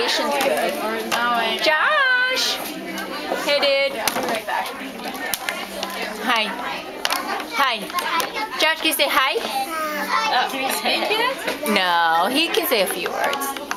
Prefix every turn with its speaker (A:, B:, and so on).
A: conversation's good. Josh! Hey, dude. Hi. Hi. Josh, can you say hi?
B: Oh, can he say?
A: No, he can say a few words.